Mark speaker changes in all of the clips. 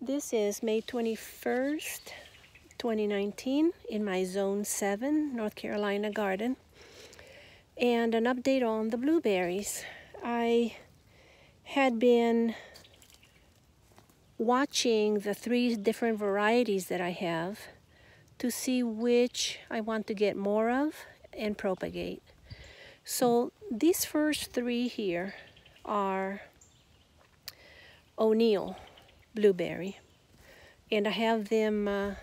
Speaker 1: This is May 21st, 2019 in my Zone 7 North Carolina garden. And an update on the blueberries. I had been watching the three different varieties that I have to see which I want to get more of and propagate. So these first three here are O'Neal blueberry. And I have them uh,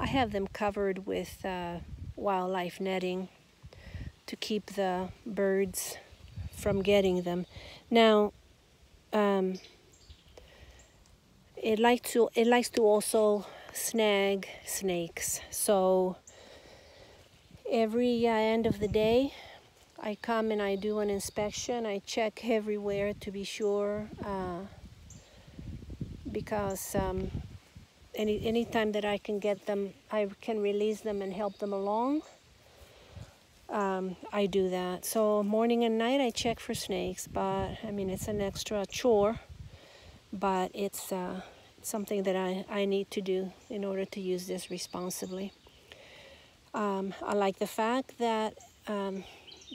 Speaker 1: I have them covered with uh, wildlife netting to keep the birds from getting them. Now um, it likes to it likes to also snag snakes. So every uh, end of the day I come and I do an inspection. I check everywhere to be sure uh, because um, any anytime that I can get them, I can release them and help them along. Um, I do that. So morning and night I check for snakes, but I mean it's an extra chore, but it's uh, something that I, I need to do in order to use this responsibly. Um, I like the fact that um,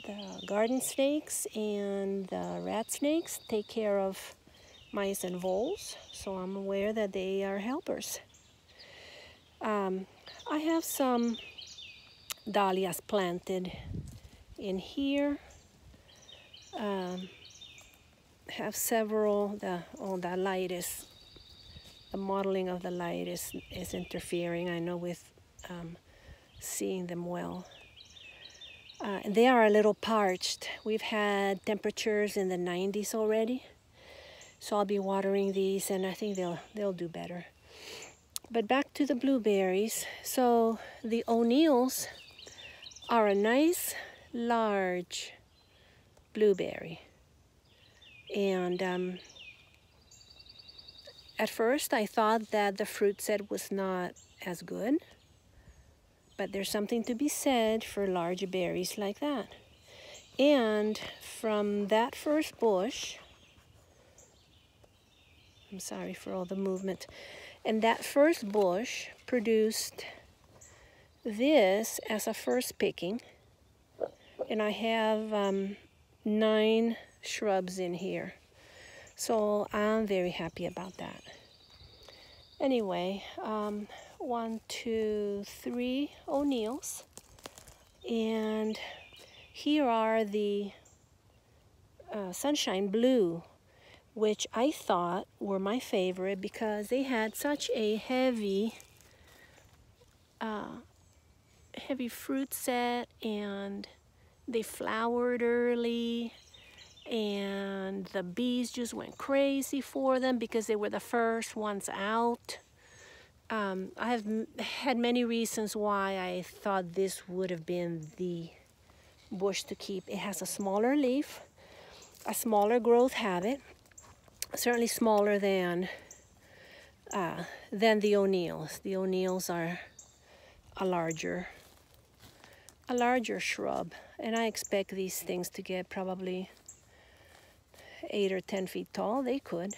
Speaker 1: the garden snakes and the rat snakes take care of mice and voles, so I'm aware that they are helpers. Um, I have some dahlias planted in here. Um, have several, the, oh, the light is, the modeling of the light is, is interfering, I know, with um, seeing them well. Uh, they are a little parched. We've had temperatures in the 90s already. So I'll be watering these and I think they'll, they'll do better. But back to the blueberries. So the O'Neals are a nice large blueberry. And um, at first I thought that the fruit set was not as good. But there's something to be said for large berries like that. And from that first bush, I'm sorry for all the movement. And that first bush produced this as a first picking. And I have um, nine shrubs in here. So I'm very happy about that. Anyway, um, one, two, three O'Neals. And here are the uh, Sunshine Blue which I thought were my favorite because they had such a heavy uh, heavy fruit set and they flowered early and the bees just went crazy for them because they were the first ones out. Um, I have had many reasons why I thought this would have been the bush to keep. It has a smaller leaf, a smaller growth habit, certainly smaller than uh, than the O'Neals. The O'Neals are a larger a larger shrub and I expect these things to get probably eight or ten feet tall. They could.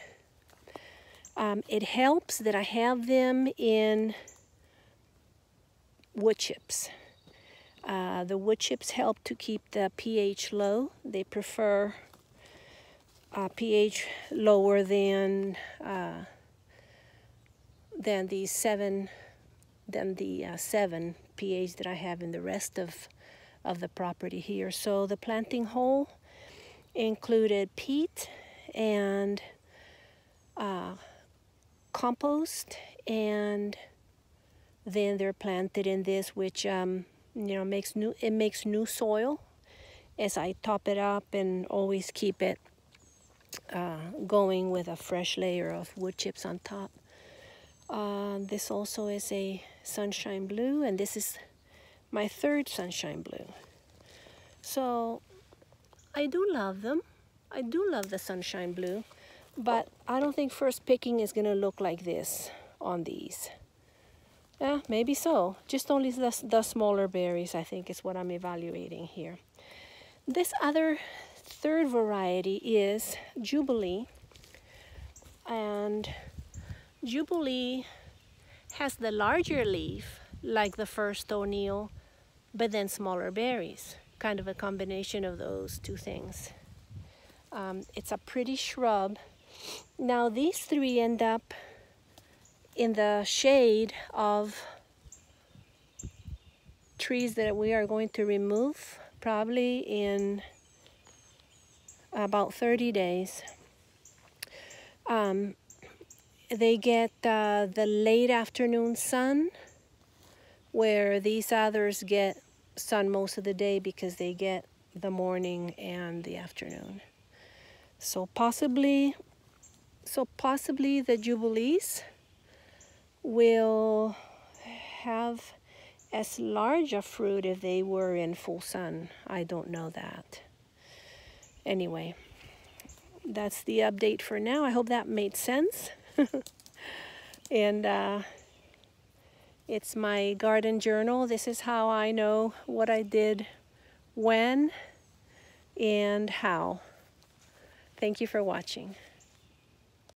Speaker 1: Um, it helps that I have them in wood chips. Uh, the wood chips help to keep the pH low. They prefer uh, pH lower than uh, than the seven than the uh, seven pH that I have in the rest of of the property here. So the planting hole included peat and uh, compost and then they're planted in this which um, you know makes new it makes new soil as I top it up and always keep it uh, going with a fresh layer of wood chips on top. Uh, this also is a sunshine blue and this is my third sunshine blue. So I do love them. I do love the sunshine blue, but I don't think first picking is gonna look like this on these. Yeah, maybe so. Just only the, the smaller berries, I think, is what I'm evaluating here. This other third variety is Jubilee. And Jubilee has the larger leaf like the first O'Neal, but then smaller berries. Kind of a combination of those two things. Um, it's a pretty shrub. Now these three end up in the shade of trees that we are going to remove probably in about 30 days. Um, they get uh, the late afternoon sun where these others get sun most of the day because they get the morning and the afternoon. So possibly, so possibly the Jubilees will have as large a fruit if they were in full sun. I don't know that. Anyway, that's the update for now. I hope that made sense. and uh, it's my garden journal. This is how I know what I did when and how. Thank you for watching.